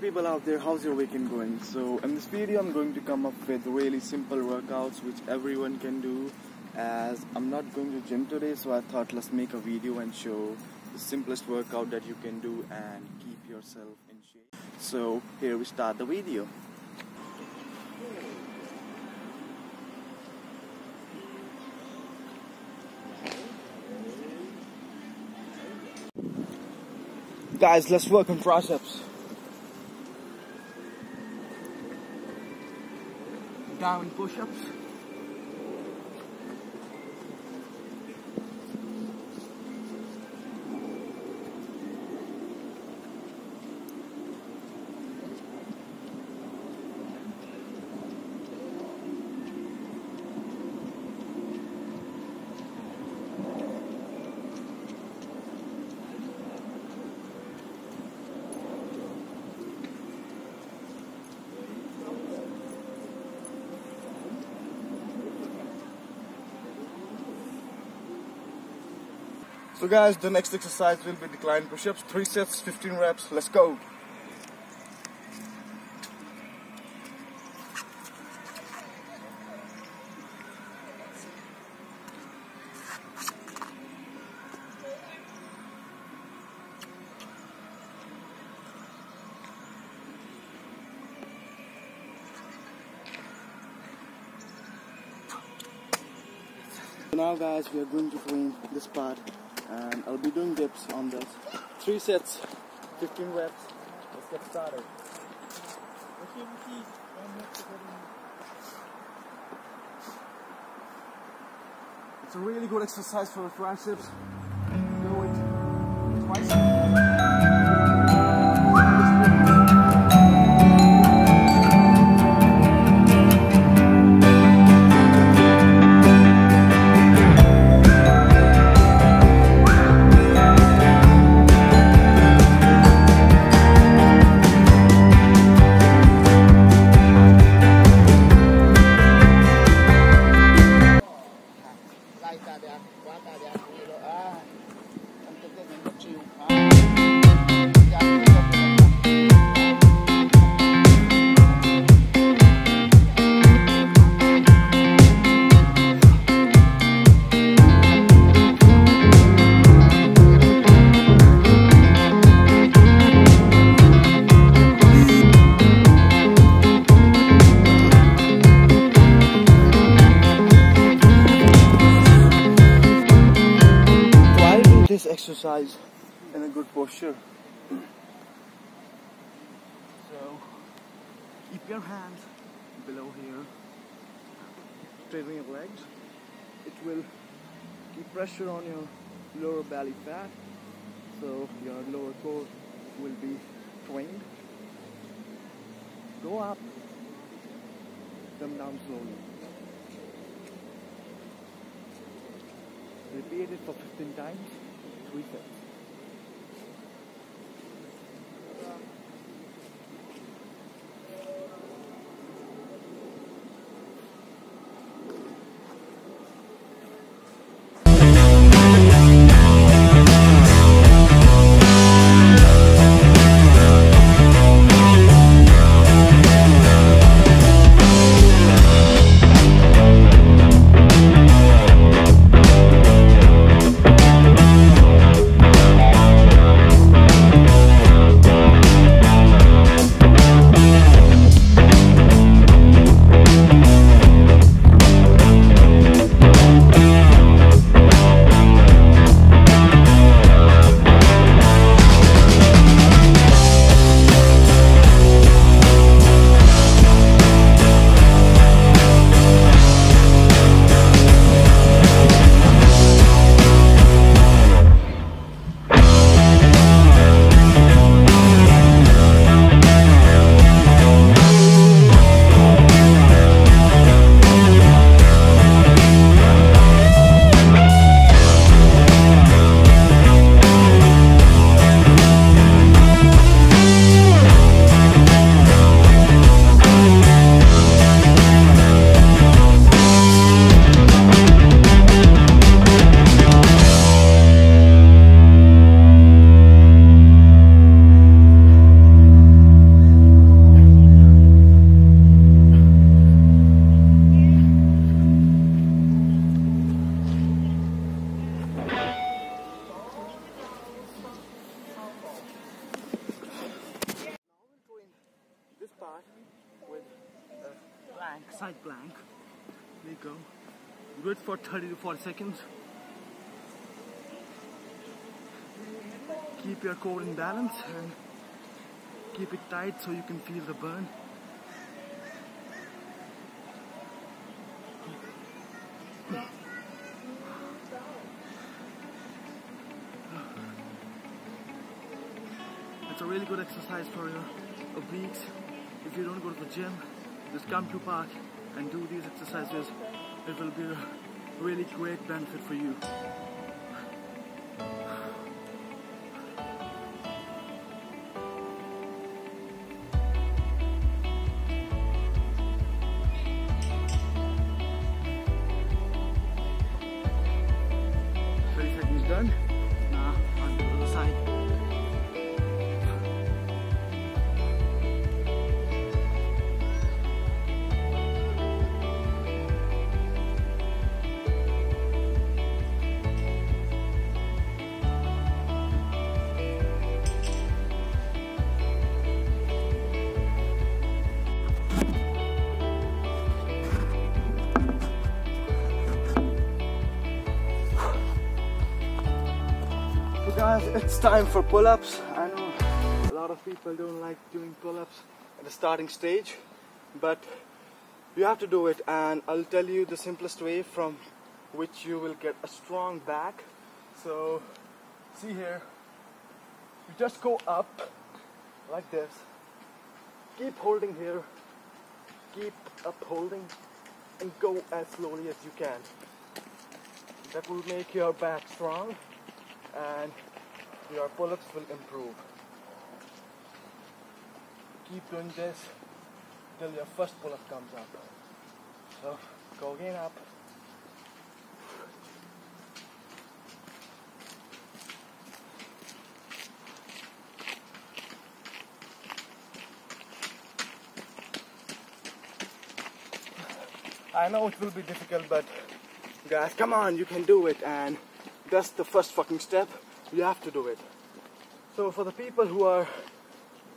there how's your weekend going? So in this video I'm going to come up with really simple workouts which everyone can do as I'm not going to gym today so I thought let's make a video and show the simplest workout that you can do and keep yourself in shape. So here we start the video. Guys, let's work on triceps. Down push-ups. So guys, the next exercise will be decline push-ups, 3 sets, 15 reps, let's go! now guys, we are going to train this part and I'll be doing dips on this. Three sets, 15 reps. Let's get started. It's a really good exercise for the triceps. Do it twice. Exercise in a good posture. So keep your hands below here, straightening your legs. It will keep pressure on your lower belly fat, so your lower core will be trained. Go up, come down slowly. Repeat it for 15 times three sets. Side plank. There you go. Do it for 30 to 40 seconds. Keep your core in balance and keep it tight so you can feel the burn. It's a really good exercise for your obliques. If you don't go to the gym, just come to park and do these exercises. It will be a really great benefit for you. Guys, it's time for pull-ups. I know a lot of people don't like doing pull-ups at the starting stage, but you have to do it and I'll tell you the simplest way from which you will get a strong back. So see here, you just go up like this. Keep holding here, keep upholding and go as slowly as you can. That will make your back strong and your pull-ups will improve. Keep doing this till your first pull-up comes up. So go again up. I know it will be difficult, but guys, come on, you can do it and that's the first fucking step. You have to do it. So for the people who are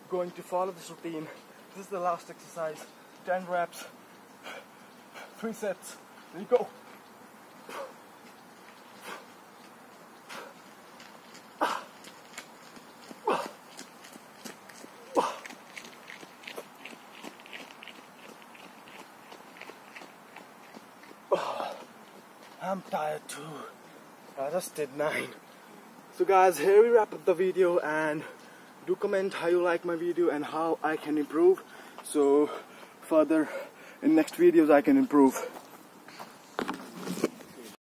going to follow this routine, this is the last exercise. 10 reps, 3 sets. There you go. I'm tired too. I just did nine. So guys, here we wrap up the video and do comment how you like my video and how I can improve. So further in next videos I can improve.